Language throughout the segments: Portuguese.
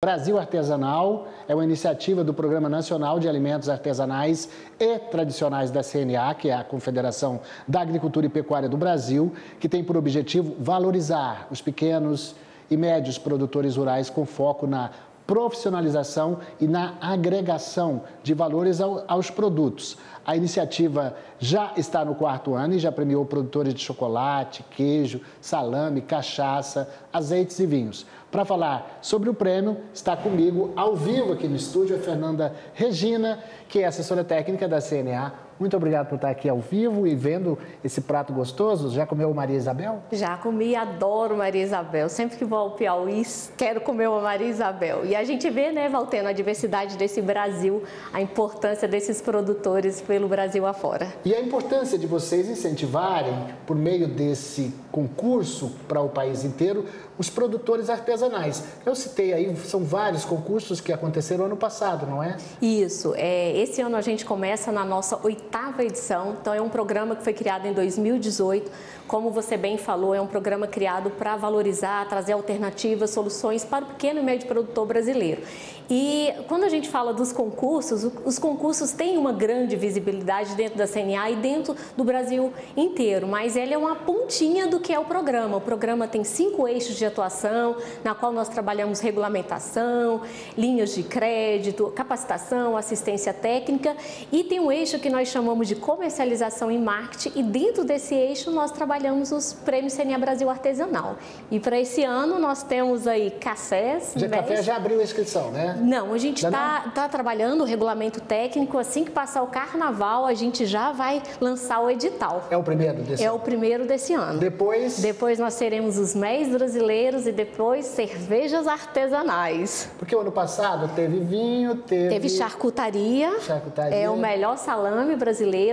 Brasil Artesanal é uma iniciativa do Programa Nacional de Alimentos Artesanais e Tradicionais da CNA, que é a Confederação da Agricultura e Pecuária do Brasil, que tem por objetivo valorizar os pequenos e médios produtores rurais com foco na profissionalização e na agregação de valores aos produtos. A iniciativa já está no quarto ano e já premiou produtores de chocolate, queijo, salame, cachaça, azeites e vinhos. Para falar sobre o prêmio, está comigo ao vivo aqui no estúdio a Fernanda Regina, que é assessora técnica da CNA muito obrigado por estar aqui ao vivo e vendo esse prato gostoso. Já comeu Maria Isabel? Já comi, adoro Maria Isabel. Sempre que vou ao Piauí, quero comer uma Maria Isabel. E a gente vê, né, Valteno, a diversidade desse Brasil, a importância desses produtores pelo Brasil afora. E a importância de vocês incentivarem, por meio desse concurso para o país inteiro, os produtores artesanais. Eu citei aí, são vários concursos que aconteceram ano passado, não é? Isso. É, esse ano a gente começa na nossa oitava edição, então é um programa que foi criado em 2018. Como você bem falou, é um programa criado para valorizar, trazer alternativas, soluções para o pequeno e médio produtor brasileiro. E quando a gente fala dos concursos, os concursos têm uma grande visibilidade dentro da CNA e dentro do Brasil inteiro, mas ele é uma pontinha do que é o programa. O programa tem cinco eixos de atuação, na qual nós trabalhamos regulamentação, linhas de crédito, capacitação, assistência técnica e tem um eixo que nós chamamos de comercialização e marketing e dentro desse eixo nós trabalhamos os prêmios CNA Brasil Artesanal. E para esse ano nós temos aí Cassés. Já Café já abriu a inscrição, né? Não, a gente está tá trabalhando o regulamento técnico. Assim que passar o carnaval, a gente já vai lançar o edital. É o primeiro desse É ano? o primeiro desse ano. Depois? Depois nós teremos os MEs brasileiros e depois cervejas artesanais. Porque o ano passado teve vinho, teve... Teve charcutaria. Charcutaria. É o melhor salame brasileiro.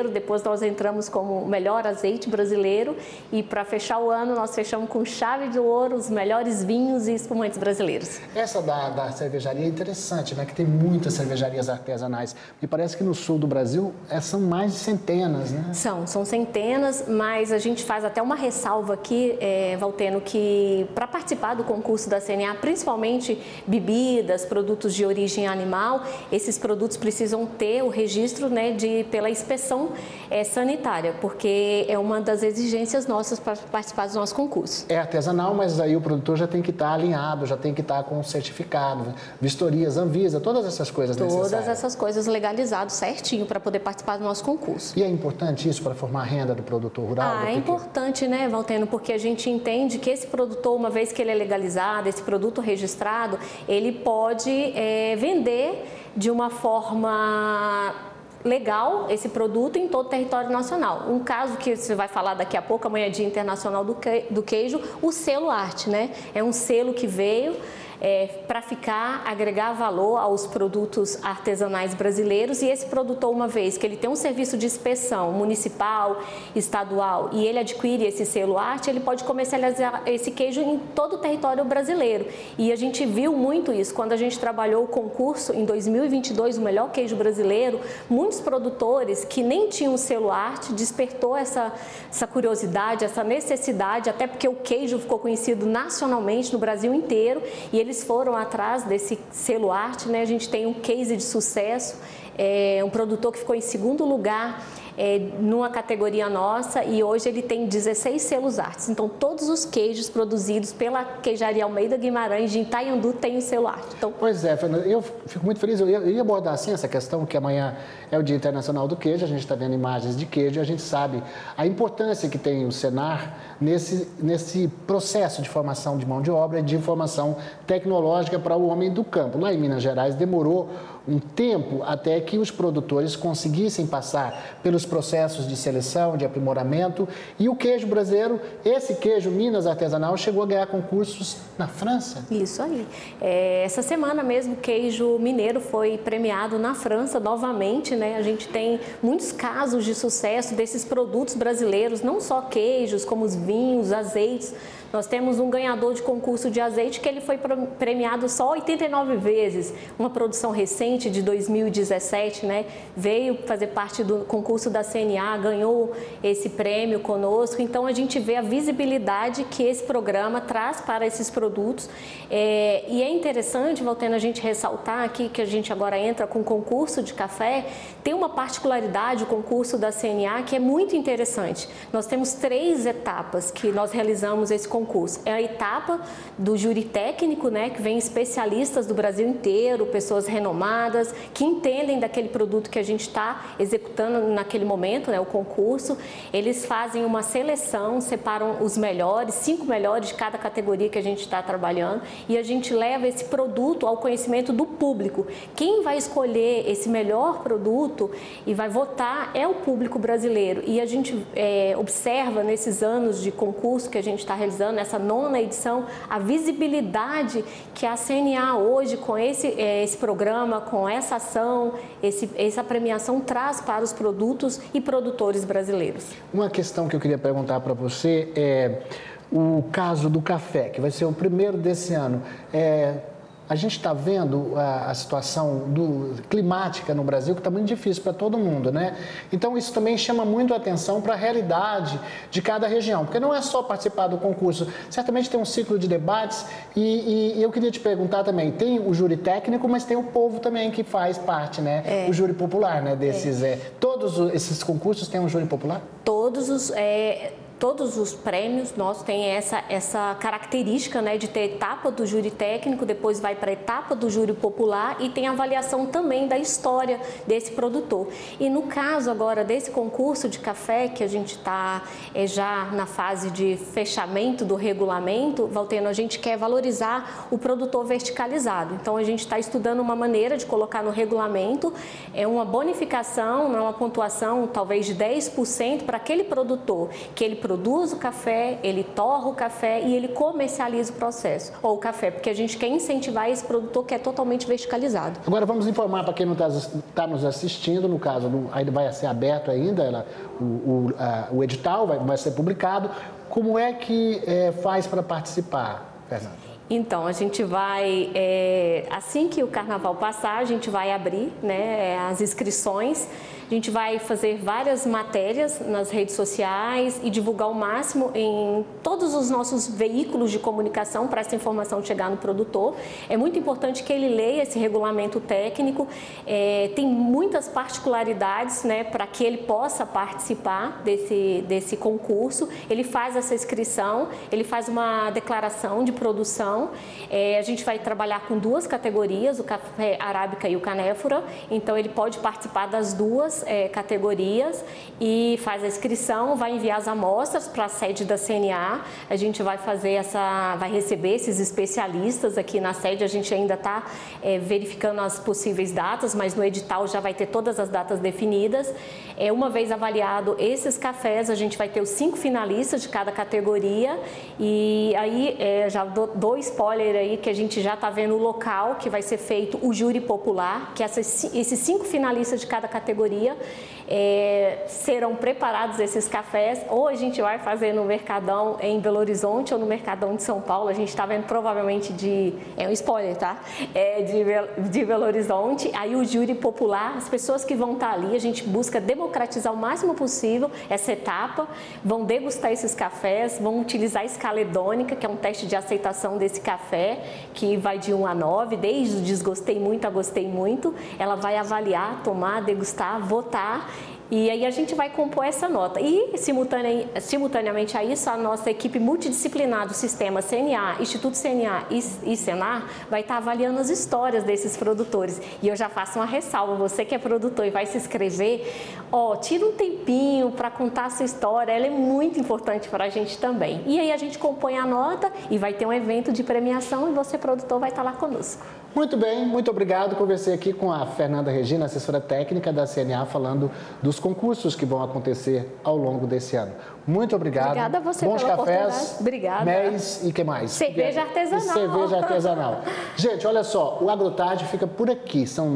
Depois nós entramos como o melhor azeite brasileiro. E para fechar o ano, nós fechamos com chave de ouro os melhores vinhos e espumantes brasileiros. Essa da, da cervejaria é interessante, né? Que tem muitas cervejarias artesanais. Me parece que no sul do Brasil é, são mais de centenas, né? São, são centenas, mas a gente faz até uma ressalva aqui, é, Valteno, que para participar do concurso da CNA, principalmente bebidas, produtos de origem animal, esses produtos precisam ter o registro né, de, pela inspeção é, sanitária, porque é uma das exigências nossas para participar do nosso concurso. É artesanal, mas aí o produtor já tem que estar alinhado, já tem que estar com certificado, vistorias, Anvisa, todas essas coisas Todas necessárias. essas coisas legalizadas certinho para poder participar do nosso concurso. E é importante isso para formar a renda do produtor rural? Ah, é importante, né, Valteno? Porque a gente entende que esse produtor, uma vez que ele é legalizado, esse produto registrado, ele pode é, vender de uma forma legal esse produto em todo o território nacional. Um caso que você vai falar daqui a pouco, amanhã é Dia Internacional do que- do Queijo, o selo arte, né? É um selo que veio é, para ficar, agregar valor aos produtos artesanais brasileiros. E esse produtor, uma vez que ele tem um serviço de inspeção municipal, estadual e ele adquire esse selo arte, ele pode comercializar esse queijo em todo o território brasileiro. E a gente viu muito isso. Quando a gente trabalhou o concurso em 2022, o melhor queijo brasileiro, muitos produtores que nem tinham selo arte despertou essa, essa curiosidade, essa necessidade, até porque o queijo ficou conhecido nacionalmente no Brasil inteiro. E eles foram atrás desse selo arte, né? A gente tem um case de sucesso, é, um produtor que ficou em segundo lugar é, numa categoria nossa e hoje ele tem 16 selos artes. Então todos os queijos produzidos pela queijaria Almeida Guimarães de Itaiandu têm o selo arte. Então, Pois é, Fernanda, eu fico muito feliz. Eu ia, eu ia abordar assim essa questão que amanhã é o Dia Internacional do Queijo, a gente está vendo imagens de queijo e a gente sabe a importância que tem o Senar nesse, nesse processo de formação de mão de obra e de formação tecnológica para o homem do campo. Lá em Minas Gerais demorou um tempo até que os produtores conseguissem passar pelos processos de seleção, de aprimoramento e o queijo brasileiro, esse queijo Minas artesanal, chegou a ganhar concursos na França. Isso aí. É, essa semana mesmo, o queijo mineiro foi premiado na França novamente, né? A gente tem muitos casos de sucesso desses produtos brasileiros, não só queijos, como os vinhos, azeites. Nós temos um ganhador de concurso de azeite que ele foi premiado só 89 vezes. Uma produção recente de 2017, né? Veio fazer parte do concurso da CNA, ganhou esse prêmio conosco. Então a gente vê a visibilidade que esse programa traz para esses produtos. É, e é interessante, voltando a gente ressaltar aqui que a gente agora entra com concurso de café, tem uma particularidade o concurso da CNA que é muito interessante. Nós temos três etapas que nós realizamos esse concurso. É a etapa do júri técnico, né, que vem especialistas do Brasil inteiro, pessoas renomadas, que entendem daquele produto que a gente está executando naquele momento, né, o concurso. Eles fazem uma seleção, separam os melhores, cinco melhores de cada categoria que a gente está trabalhando e a gente leva esse produto ao conhecimento do público. Quem vai escolher esse melhor produto e vai votar é o público brasileiro. E a gente é, observa nesses anos de concurso que a gente está realizando, nessa nona edição, a visibilidade que a CNA hoje, com esse, é, esse programa, com essa ação, esse, essa premiação, traz para os produtos e produtores brasileiros. Uma questão que eu queria perguntar para você é o caso do café, que vai ser o primeiro desse ano. É, a gente está vendo a, a situação do, climática no Brasil que está muito difícil para todo mundo, né? Então isso também chama muito a atenção para a realidade de cada região, porque não é só participar do concurso, certamente tem um ciclo de debates e, e, e eu queria te perguntar também, tem o júri técnico, mas tem o povo também que faz parte, né? É. O júri popular, né? Desses, é. é todos esses concursos têm um júri popular? Todos os é, todos os prêmios nós tem essa, essa característica né, de ter etapa do júri técnico, depois vai para a etapa do júri popular e tem avaliação também da história desse produtor. E no caso agora desse concurso de café, que a gente está é, já na fase de fechamento do regulamento, Valteno, a gente quer valorizar o produtor verticalizado. Então a gente está estudando uma maneira de colocar no regulamento é uma bonificação, uma pontuação talvez de 10% para aquele produtor que ele produz o café, ele torra o café e ele comercializa o processo, ou o café, porque a gente quer incentivar esse produtor que é totalmente verticalizado. Agora vamos informar para quem não está tá nos assistindo, no caso, ainda vai ser aberto ainda, ela, o, o, a, o edital vai, vai, ser publicado. Como é que é, faz para participar, Fernanda? Então, a gente vai, é, assim que o carnaval passar, a gente vai abrir né, as inscrições a gente vai fazer várias matérias nas redes sociais e divulgar o máximo em todos os nossos veículos de comunicação para essa informação chegar no produtor. É muito importante que ele leia esse regulamento técnico. É, tem muitas particularidades né, para que ele possa participar desse, desse concurso. Ele faz essa inscrição, ele faz uma declaração de produção. É, a gente vai trabalhar com duas categorias, o café arábica e o canéfora. Então, ele pode participar das duas duas é, categorias e faz a inscrição, vai enviar as amostras para a sede da CNA. A gente vai fazer essa, vai receber esses especialistas aqui na sede. A gente ainda está é, verificando as possíveis datas, mas no edital já vai ter todas as datas definidas. É, uma vez avaliado esses cafés, a gente vai ter os cinco finalistas de cada categoria e aí é, já dou, dou spoiler aí que a gente já está vendo o local que vai ser feito o júri popular, que essas, esses cinco finalistas de cada categoria dia é, serão preparados esses cafés, ou a gente vai fazer no Mercadão em Belo Horizonte ou no Mercadão de São Paulo. A gente está vendo provavelmente de. É um spoiler, tá? É de, de Belo Horizonte. Aí o júri popular, as pessoas que vão estar tá ali, a gente busca democratizar o máximo possível essa etapa, vão degustar esses cafés, vão utilizar a escala hedônica, que é um teste de aceitação desse café, que vai de 1 a 9, desde o desgostei muito a gostei muito. Ela vai avaliar, tomar, degustar, votar e aí a gente vai compor essa nota. E simultaneamente a isso, a nossa equipe multidisciplinar do sistema CNA, Instituto CNA e Senar vai estar avaliando as histórias desses produtores. E eu já faço uma ressalva, você que é produtor e vai se inscrever, ó, tira um tempinho para contar a sua história, ela é muito importante para a gente também. E aí a gente compõe a nota e vai ter um evento de premiação e você, produtor, vai estar lá conosco. Muito bem, muito obrigado. Conversei aqui com a Fernanda Regina, assessora técnica da CNA, falando dos concursos que vão acontecer ao longo desse ano. Muito obrigado. Obrigada a você Bons cafés, Obrigada. Mês e que mais? Cerveja artesanal. E cerveja artesanal. Gente, olha só, o Agrotarde fica por aqui. São